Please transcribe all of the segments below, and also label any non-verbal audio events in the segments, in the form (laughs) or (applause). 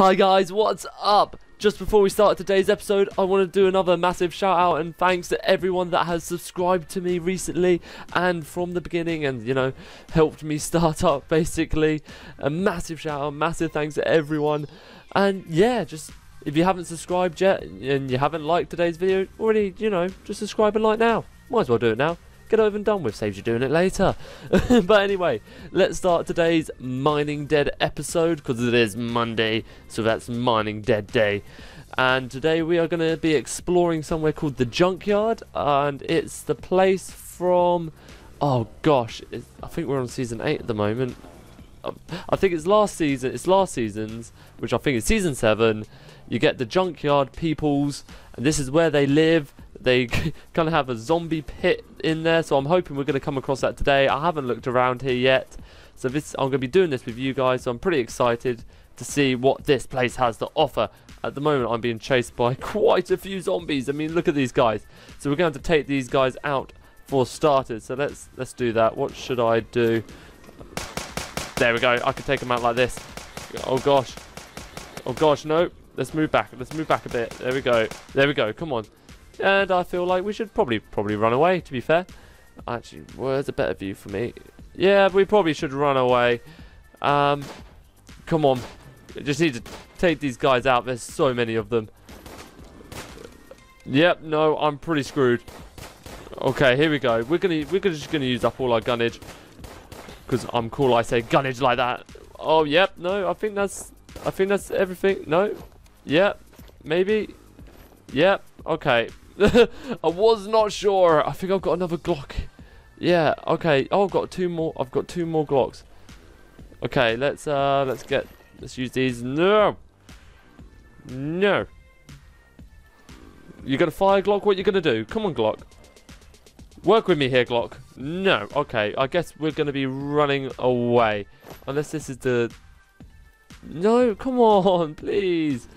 Hi guys, what's up? Just before we start today's episode, I want to do another massive shout out and thanks to everyone that has subscribed to me recently and from the beginning and, you know, helped me (laughs) start up basically. A massive shout out, massive thanks to everyone. And yeah, just if you haven't subscribed yet and you haven't liked today's video, already, you know, just subscribe and like now. Might as well do it now get over and done with, saves you doing it later. (laughs) but anyway, let's start today's Mining Dead episode, because it is Monday, so that's Mining Dead Day. And today we are going to be exploring somewhere called the Junkyard, and it's the place from, oh gosh, I think we're on season 8 at the moment. Um, I think it's last season, it's last season's, which I think is season 7. You get the Junkyard peoples, and this is where they live, they (laughs) kind of have a zombie pit in there, so I'm hoping we're going to come across that today. I haven't looked around here yet, so this I'm going to be doing this with you guys, so I'm pretty excited to see what this place has to offer. At the moment, I'm being chased by (laughs) quite a few zombies. I mean, look at these guys. So we're going to take these guys out for starters. So let's let's do that. What should I do? There we go. I can take them out like this. Oh gosh. Oh gosh, no. Let's move back. Let's move back a bit. There we go. There we go. Come on and I feel like we should probably probably run away. To be fair, actually, where's a better view for me? Yeah, we probably should run away. Um, come on, just need to take these guys out. There's so many of them. Yep, no, I'm pretty screwed. Okay, here we go. We're gonna we're just gonna use up all our gunnage because I'm cool. I say gunnage like that. Oh, yep. No, I think that's I think that's everything. No, yep, maybe. Yep. Okay. (laughs) I was not sure. I think I've got another Glock. Yeah, okay. Oh, I've got two more. I've got two more Glocks. Okay, let's uh let's get let's use these. No. No. You're gonna fire Glock? What you gonna do? Come on, Glock. Work with me here, Glock. No. Okay, I guess we're gonna be running away. Unless this is the No, come on, (laughs) please.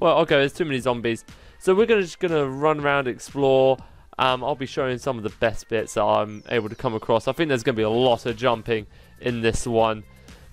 Well, okay, there's too many zombies. So we're gonna, just going to run around, explore. Um, I'll be showing some of the best bits that I'm able to come across. I think there's going to be a lot of jumping in this one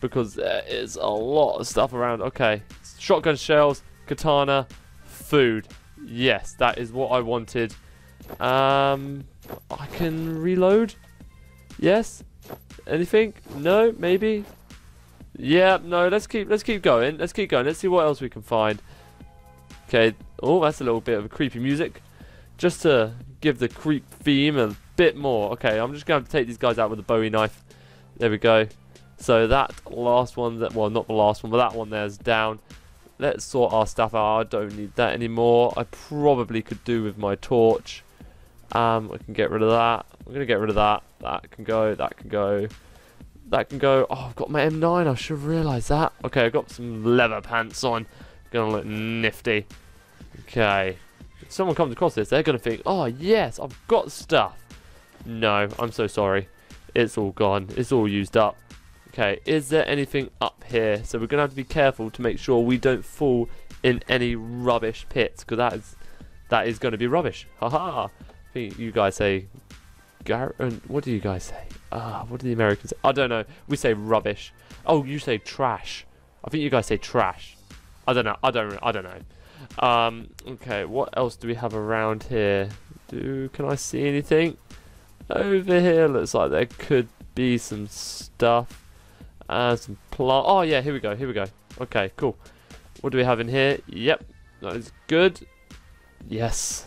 because there is a lot of stuff around. Okay, shotgun shells, katana, food. Yes, that is what I wanted. Um, I can reload. Yes. Anything? No. Maybe. Yeah. No. Let's keep. Let's keep going. Let's keep going. Let's see what else we can find. Okay, oh, that's a little bit of creepy music. Just to give the creep theme a bit more. Okay, I'm just going to take these guys out with a bowie knife. There we go. So that last one, that well, not the last one, but that one there's down. Let's sort our stuff out. I don't need that anymore. I probably could do with my torch. Um, I can get rid of that. I'm going to get rid of that. That can go. That can go. That can go. Oh, I've got my M9. I should realise that. Okay, I've got some leather pants on. Gonna look nifty. Okay. If someone comes across this, they're gonna think, oh yes, I've got stuff. No, I'm so sorry. It's all gone. It's all used up. Okay, is there anything up here? So we're gonna have to be careful to make sure we don't fall in any rubbish pits, because that is that is gonna be rubbish. Haha. I think you guys say Gar what do you guys say? Ah, uh, what do the Americans say? I don't know. We say rubbish. Oh, you say trash. I think you guys say trash. I don't know. I don't. I don't know. Um, okay. What else do we have around here? Do can I see anything? Over here looks like there could be some stuff. Uh, some plant. Oh yeah. Here we go. Here we go. Okay. Cool. What do we have in here? Yep. That is good. Yes.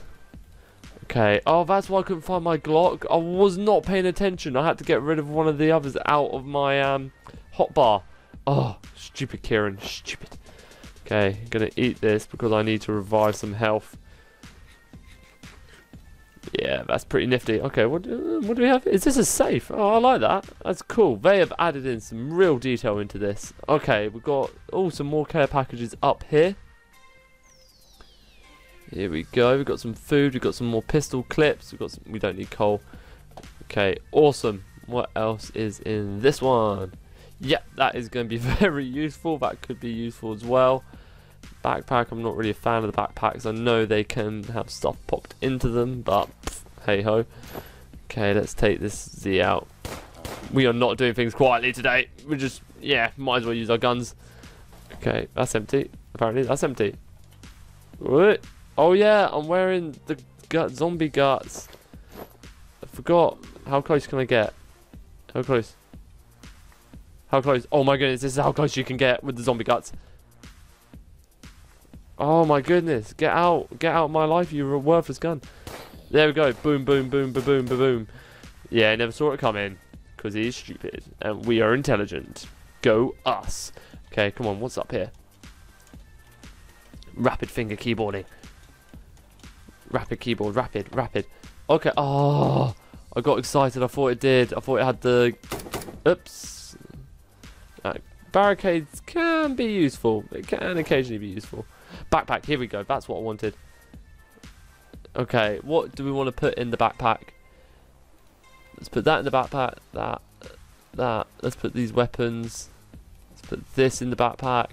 Okay. Oh, that's why I couldn't find my Glock. I was not paying attention. I had to get rid of one of the others out of my um hotbar. Oh, stupid Kieran. Stupid. Okay, I'm gonna eat this because I need to revive some health. Yeah, that's pretty nifty. Okay, what do, what do we have? Is this a safe? Oh, I like that. That's cool. They have added in some real detail into this. Okay, we've got oh some more care packages up here. Here we go. We've got some food. We've got some more pistol clips. We've got some, we don't need coal. Okay, awesome. What else is in this one? yeah, that is going to be (laughs) very useful. That could be useful as well. Backpack, I'm not really a fan of the backpacks. I know they can have stuff popped into them, but hey ho. Okay, let's take this Z out. We are not doing things quietly today. We're just, yeah, might as well use our guns. Okay, that's empty. Apparently, that's empty. What? Oh yeah, I'm wearing the gut zombie guts. I forgot. How close can I get? How close? How close? Oh my goodness, this is how close you can get with the zombie guts. Oh my goodness, get out, get out of my life, you worthless gun. There we go, boom, boom, boom, boom, boom, boom, boom. Yeah, I never saw it coming, because he's stupid, and we are intelligent. Go us. Okay, come on, what's up here? Rapid finger keyboarding. Rapid keyboard, rapid, rapid. Okay, oh, I got excited, I thought it did. I thought it had the, oops. Uh, barricades can be useful. It can occasionally be useful. Backpack, here we go. That's what I wanted. Okay, what do we want to put in the backpack? Let's put that in the backpack. That, that. Let's put these weapons. Let's put this in the backpack.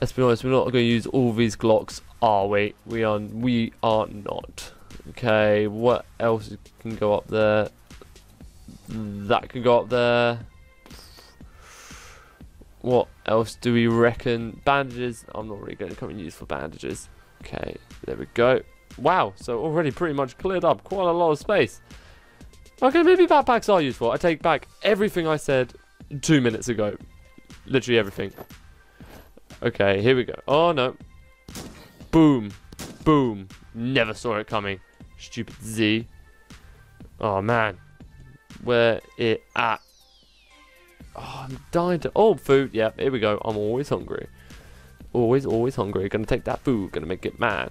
Let's be honest, we're not going to use all these Glocks, are we? We are, we are not. Okay, what else can go up there? That can go up there. What else do we reckon? Bandages. I'm not really going to come in use for bandages. Okay, there we go. Wow, so already pretty much cleared up quite a lot of space. Okay, maybe backpacks are useful. I take back everything I said two minutes ago. Literally everything. Okay, here we go. Oh, no. Boom. Boom. Never saw it coming. Stupid Z. Oh, man. Where it at? Oh, I'm dying to... Oh, food. Yep, here we go. I'm always hungry. Always, always hungry. Gonna take that food. Gonna make it mad.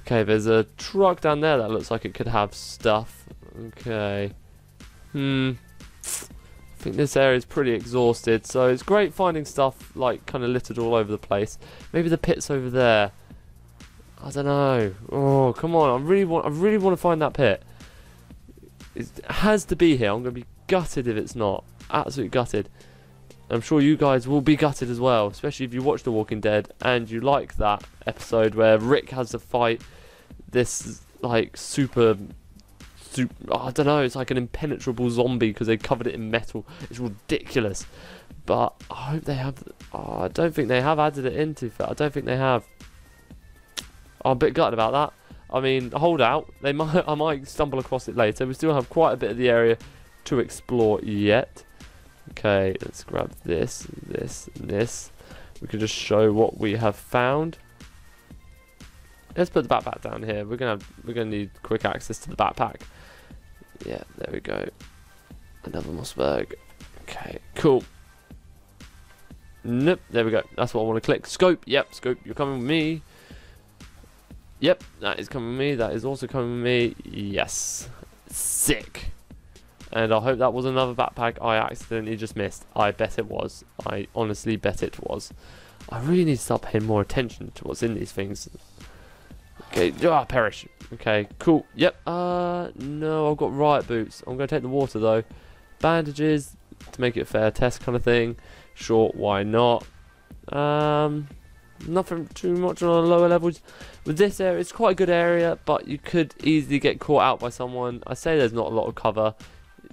Okay, there's a truck down there that looks like it could have stuff. Okay. Hmm. I think this area is pretty exhausted, so it's great finding stuff like kind of littered all over the place. Maybe the pit's over there. I don't know. Oh, come on! I really want. I really want to find that pit. It has to be here. I'm gonna be gutted if it's not absolutely gutted. I'm sure you guys will be gutted as well, especially if you watch The Walking Dead and you like that episode where Rick has to fight this like super, super I don't know, it's like an impenetrable zombie because they covered it in metal. It's ridiculous. But I hope they have. Oh, I don't think they have added it into it. I don't think they have. I'm a bit gutted about that. I mean, hold out. They might. (laughs) I might stumble across it later. We still have quite a bit of the area to explore yet. Okay, let's grab this, this, this. We can just show what we have found. Let's put the backpack down here. We're gonna we're gonna need quick access to the backpack. Yeah, there we go. Another Mossberg. Okay, cool. Nope, there we go. That's what I want to click. Scope, yep, scope, you're coming with me. Yep, that is coming with me. That is also coming with me. Yes. Sick. And I hope that was another backpack I accidentally just missed. I bet it was. I honestly bet it was. I really need to start paying more attention to what's in these things. Okay, ah, perish. Okay, cool. Yep. Uh, no, I've got riot boots. I'm going to take the water, though. Bandages, to make it a fair test kind of thing. Short, why not? Um, nothing too much on the lower levels. With this area, it's quite a good area, but you could easily get caught out by someone. I say there's not a lot of cover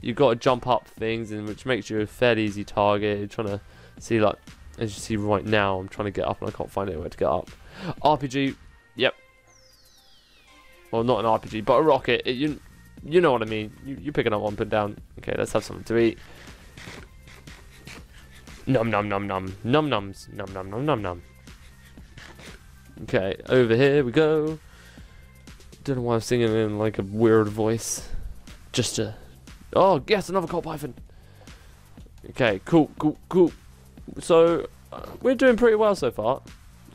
you've got to jump up things, and which makes you a fairly easy target. You're trying to see, like, as you see right now, I'm trying to get up and I can't find anywhere to get up. RPG, yep. Well, not an RPG, but a rocket. It, you, you know what I mean. You, you're picking up one, put down. Okay, let's have something to eat. Num num num num. Num nums. Num num num num num. Okay, over here we go. Don't know why I'm singing in like a weird voice. Just to Oh, yes, another Colt Python. Okay, cool, cool, cool. So, uh, we're doing pretty well so far.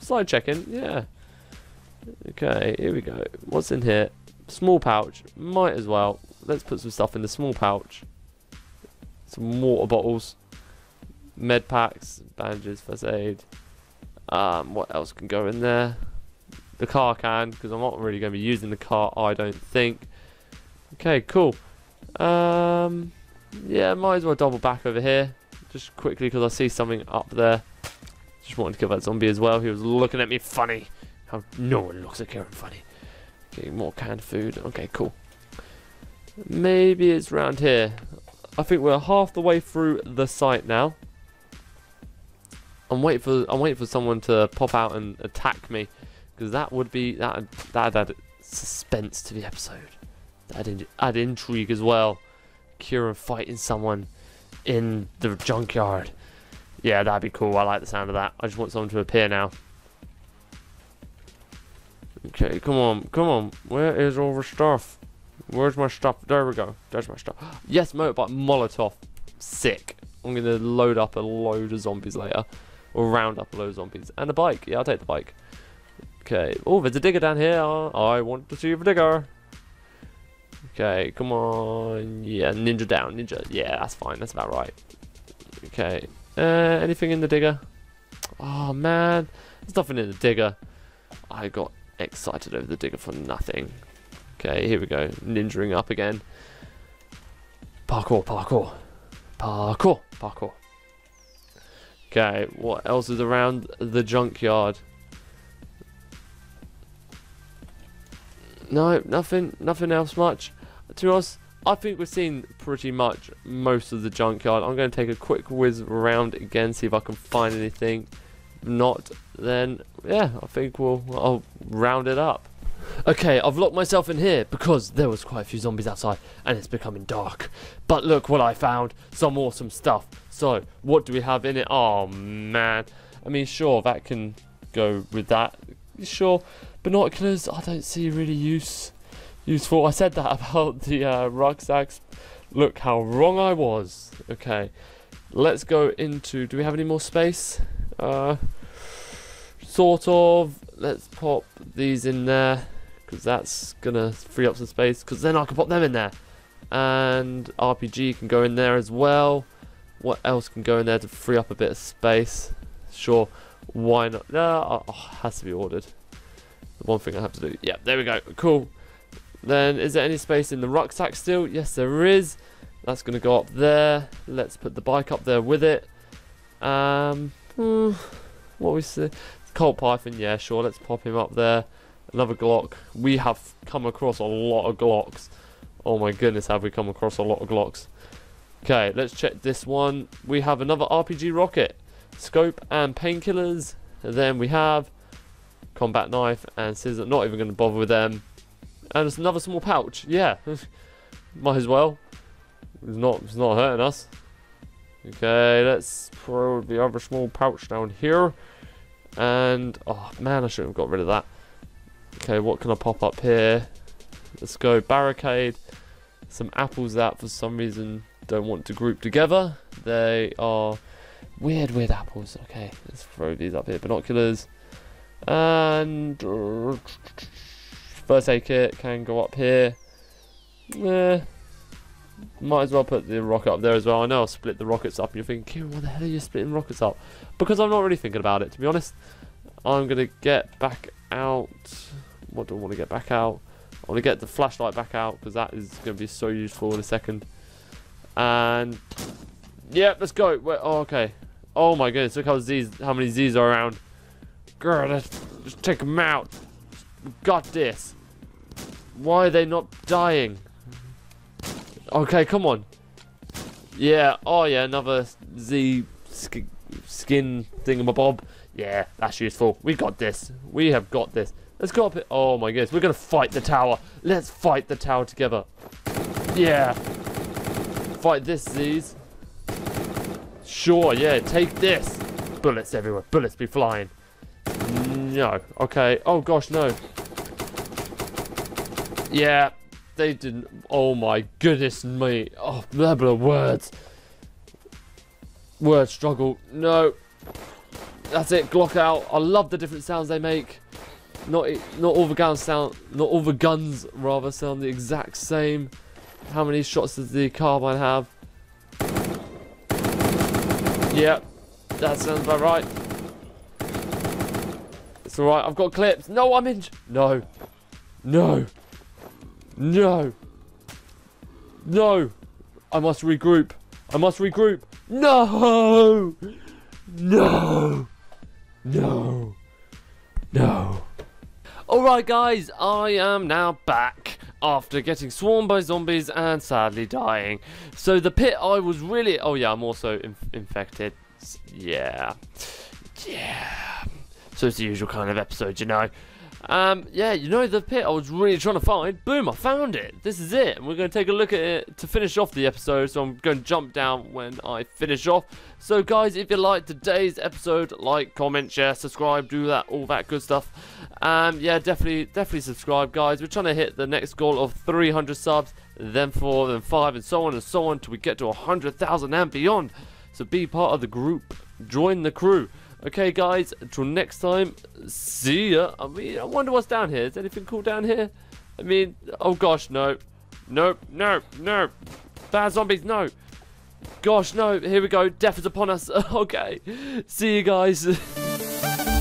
Slide checking, yeah. Okay, here we go. What's in here? Small pouch. Might as well. Let's put some stuff in the small pouch. Some water bottles. Med packs. Bandages, first aid. Um, what else can go in there? The car can, because I'm not really going to be using the car, I don't think. Okay, cool. Um, yeah, might as well double back over here. Just quickly because I see something up there. Just wanted to kill that zombie as well. He was looking at me funny. How no one looks at Kieran funny. Getting more canned food. Okay, cool. Maybe it's around here. I think we're half the way through the site now. I'm waiting for I'm waiting for someone to pop out and attack me, because that would be that that add suspense to the episode. Add intrigue as well. Kieran fighting someone in the junkyard. Yeah, that'd be cool. I like the sound of that. I just want someone to appear now. Okay, come on, come on. Where is all the stuff? Where's my stuff? There we go. There's my stuff. (gasps) Yes, motorbike Molotov. Sick. I'm gonna load up a load of zombies later. Or round up a load of zombies. And a bike. Yeah, I'll take the bike. Okay. Oh, there's a digger down here. I want to see the digger. Okay, come on. Yeah, ninja down. Ninja. Yeah, that's fine. That's about right. Okay. Uh, anything in the digger? Oh, man. There's nothing in the digger. I got excited over the digger for nothing. Okay, here we go. Ninjaing up again. Parkour, parkour. Parkour, parkour. Okay, what else is around the junkyard? No, nothing, nothing else much. To be honest, I think we've seen pretty much most of the junkyard. I'm going to take a quick whiz around again, see if I can find anything. If not, then yeah, I think we'll I'll round it up. Okay, I've locked myself in here because there was quite a few zombies outside and it's becoming dark. But look what I found, some awesome stuff. So, what do we have in it? Oh man, I mean sure, that can go with that. Sure, binoculars I don't see really use useful. I said that (laughs) about the uh, rucksacks. Look how wrong I was. Okay, let's go into, do we have any more space? Uh, sort of. Let's pop these in there because that's gonna free up some space. Because then I can pop them in there, and RPG can go in there as well. What else can go in there to free up a bit of space? Sure, why not? No, oh, has to be ordered. The one thing I have to do. Yeah, there we go. Cool. Then, is there any space in the rucksack still? Yes, there is. That's going to go up there. Let's put the bike up there with it. Um, hmm, what we see? Colt Python, yeah, sure. Let's pop him up there. Another Glock. We have come across a lot of Glocks. Oh my goodness, have we come across a lot of Glocks. Okay, let's check this one. We have another RPG rocket. Scope and painkillers. Then we have combat knife and scissors. Not even going to bother with them. And it's another small pouch. Yeah, (laughs) might as well. It's not. It's not hurting us. Okay, let's throw the other small pouch down here. And, oh man, I should have got rid of that. Okay, what can I pop up here? Let's go barricade. Some apples that for some reason don't want to group together. They are weird, weird apples. Okay, let's throw these up here. Binoculars. And uh, first kit can go up here. Eh, might as well put the rocket up there as well. I know I'll split the rockets up. And you're thinking, why the hell are you splitting rockets up? Because I'm not really thinking about it, to be honest. I'm going to get back out. What do I want to get back out? I want to get the flashlight back out because that is going to be so useful in a second. And, yeah, let's go. Wait, oh, okay. Oh my goodness, look how Z's, how many Z's are around. Girl, let's just take them out. Got this. Why are they not dying? Okay, come on. Yeah, oh yeah, another Z sk skin thingamabob. Yeah, that's useful. We got this. We have got this. Let's go up it. Oh my goodness, we're gonna fight the tower. Let's fight the tower together. Yeah. Fight this, Z's. Sure, yeah, take this. Bullets everywhere. Bullets be flying. No. Okay. Oh gosh, no. Yeah, they didn't. Oh my goodness me. Oh, blah blah words. Word struggle. No. That's it. Glock out. I love the different sounds they make. Not not all the guns sound. Not all the guns rather sound the exact same. How many shots does the carbine have? Yep. That sounds about right. It's alright. I've got clips. No, I'm in. No. No. No. No. I must regroup. I must regroup. No. No. No. No. Alright guys, I am now back after getting swarmed by zombies and sadly dying. So the pit I was really... Oh yeah, I'm also inf infected. Yeah. yeah. So it's the usual kind of episode, you know. Um, yeah, you know the pit I was really trying to find. Boom, I found it. This is it. And we're going to take a look at it to finish off the episode. So I'm going to jump down when I finish off. So guys, if you liked today's episode, like, comment, share, subscribe, do that, all that good stuff. Um, yeah, definitely, definitely subscribe, guys. We're trying to hit the next goal of 300 subs, then four, then five, and so on and so on till we get to 100,000 and beyond. So be part of the group. Join the crew. Okay, guys, until next time, see ya. I mean, I wonder what's down here. Is anything cool down here? I mean, oh gosh, no. Nope, no, no. Bad zombies, no. Gosh, no. Here we go. Death is upon us. (laughs) okay. See you guys. (laughs)